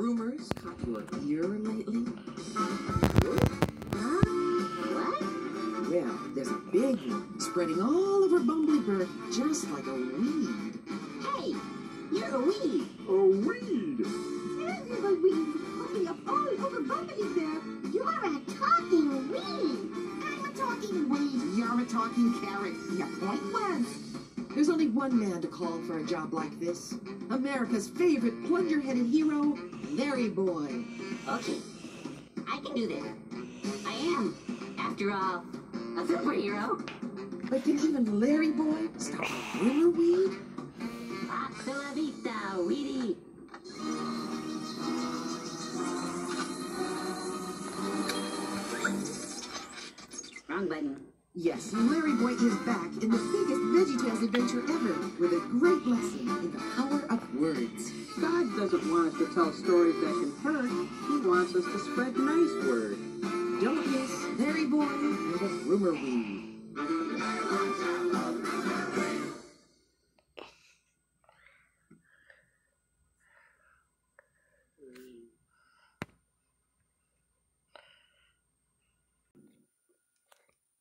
rumors caught your ear lately? Huh? What? Well, there's a big one spreading all over Bumblyburg just like a weed. Hey, you're a weed. A weed. You're a weed. Popping up all over Bumblyburg there. You're a talking weed. I'm a talking weed. You're a talking carrot. Your point was. There's only one man to call for a job like this. America's favorite plunger-headed hero, Larry Boy. Okay, I can do this. I am, after all, a superhero. But can even Larry Boy stop rumor weed? Hasta la vista, weedy. Wrong button. Yes, Larry Boy is back in the biggest VeggieTales adventure ever with a great lesson in the power of words. God doesn't want us to tell stories that can hurt. He wants us to spread nice word. Don't miss Larry Boy and the rumor weed.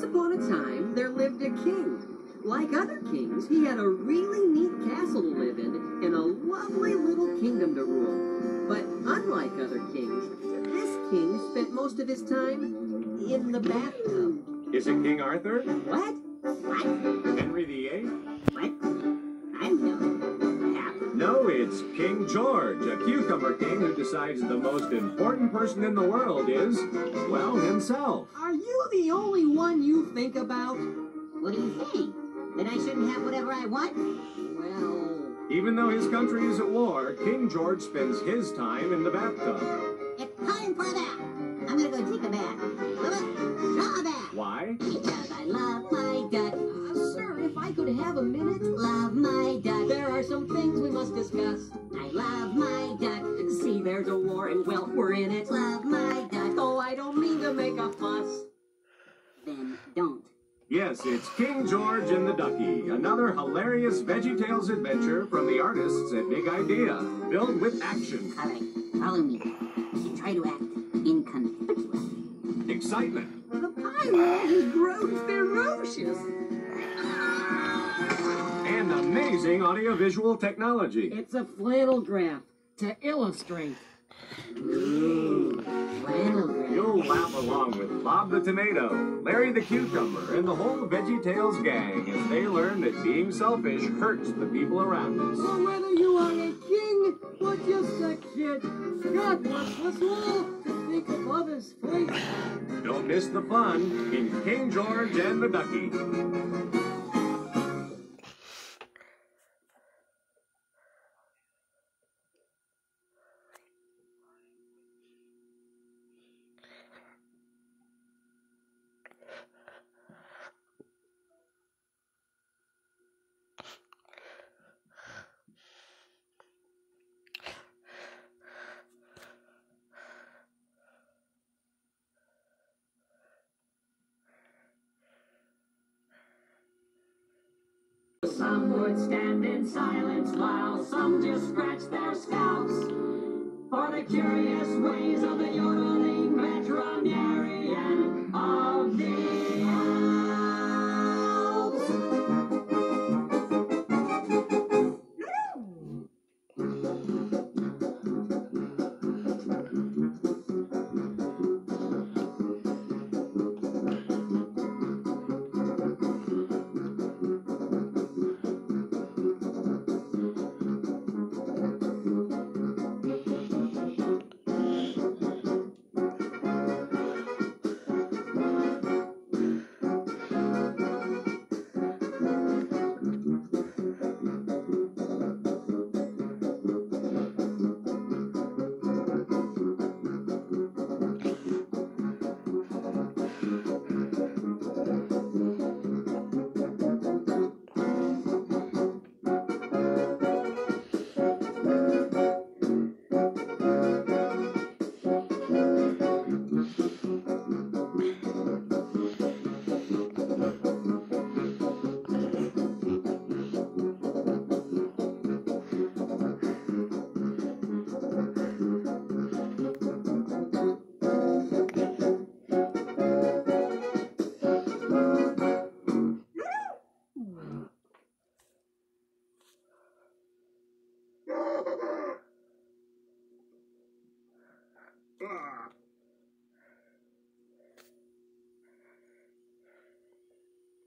Once upon a time, there lived a king. Like other kings, he had a really neat castle to live in and a lovely little kingdom to rule. But unlike other kings, this king spent most of his time in the bathtub. Is it King Arthur? What? What? Henry VIII? What? I'm no. It's King George, a cucumber king who decides the most important person in the world is, well, himself. Are you the only one you think about? What do you think? That I shouldn't have whatever I want? Well, Even though his country is at war, King George spends his time in the bathtub. It's time for that. I'm gonna go take a bath. Look, draw bath. Why? Because I love my have a minute. Love my duck. There are some things we must discuss. I love my duck. See, there's a war and well, we're in it. Love my duck. Oh, I don't mean to make a fuss. Then don't. Yes, it's King George and the Ducky, another hilarious VeggieTales adventure from the artists at Big Idea, filled with action, All right, follow me. And try to act inconspicuous. excitement, The pirate is gross ferocious. Amazing audiovisual technology. It's a flannel graph to illustrate. Ooh, flannel graph. You'll laugh along with Bob the Tomato, Larry the Cucumber, and the whole VeggieTales gang as they learn that being selfish hurts the people around us. So whether you are a king or just a kid, God wants us all to think of others first. Don't miss the fun in King George and the Ducky. Would stand in silence while some just scratched their scalps for the curious ways of the yodeling veterinarian.